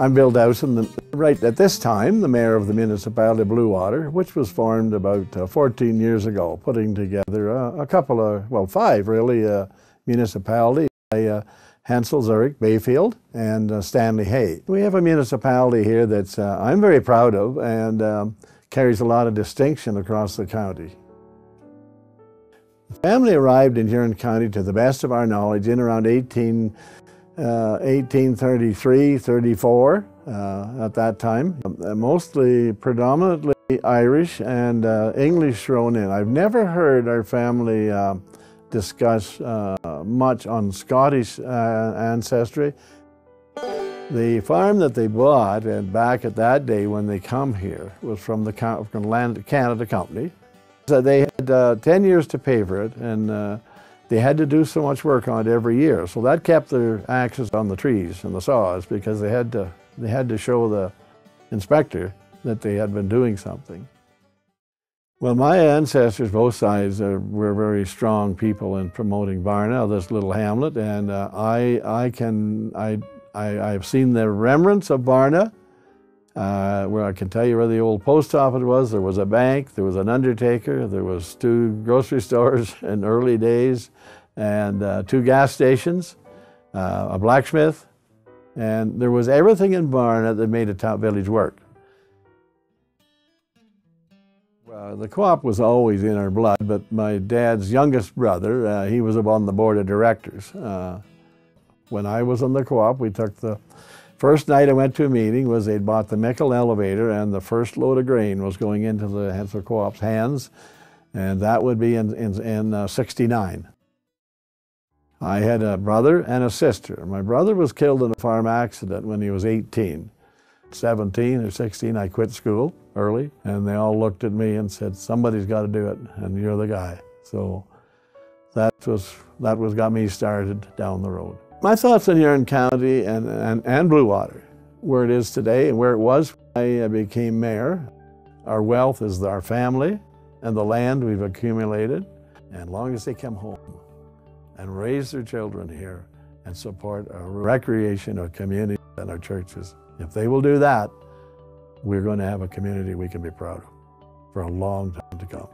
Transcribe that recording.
I'm Bill Dowson, right at this time the mayor of the municipality of Bluewater, which was formed about uh, 14 years ago, putting together uh, a couple of, well, five really, uh, municipalities. Uh, Hensall Zurich Bayfield and uh, Stanley Hay. We have a municipality here that uh, I'm very proud of and um, carries a lot of distinction across the county. The family arrived in Huron County, to the best of our knowledge, in around 18, uh, 1833, 34 uh, at that time. Uh, mostly, predominantly Irish and uh, English thrown in. I've never heard our family uh, discuss uh, much on Scottish ancestry. The farm that they bought, and back at that day when they come here, was from the Canada Company. So they had uh, 10 years to pay for it, and uh, they had to do so much work on it every year. So that kept their axes on the trees and the saws because they had to, they had to show the inspector that they had been doing something. Well, my ancestors, both sides, uh, were very strong people in promoting Varna, this little hamlet, and uh, I, I can, I, I, I've seen the remnants of Varna, uh, where I can tell you where the old post office was. There was a bank, there was an undertaker, there was two grocery stores in early days, and uh, two gas stations, uh, a blacksmith, and there was everything in Varna that made a town village work. Uh, the co-op was always in our blood, but my dad's youngest brother, uh, he was on the board of directors. Uh, when I was on the co-op, we took the first night I went to a meeting was they'd bought the Mickle elevator and the first load of grain was going into the Hensall Co-op's hands, and that would be in, in, in uh, 69. I had a brother and a sister. My brother was killed in a farm accident when he was 18. 17 or 16, I quit school early, and they all looked at me and said, somebody's got to do it, and you're the guy. So that was, that was got me started down the road. My thoughts on Huron County and, and, and Bluewater, where it is today and where it was when I uh, became mayor. Our wealth is our family and the land we've accumulated. And long as they come home and raise their children here and support our recreation, our community, and our churches, if they will do that, we're going to have a community we can be proud of for a long time to come.